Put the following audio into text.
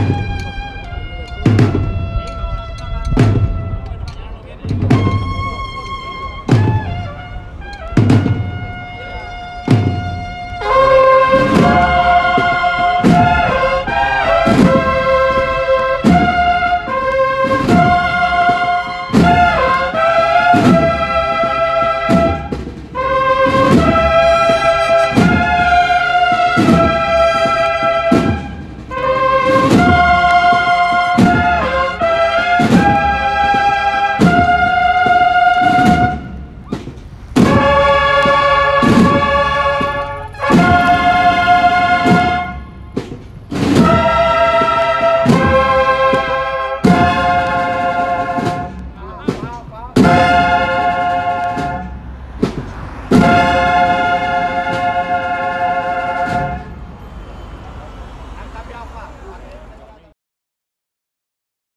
you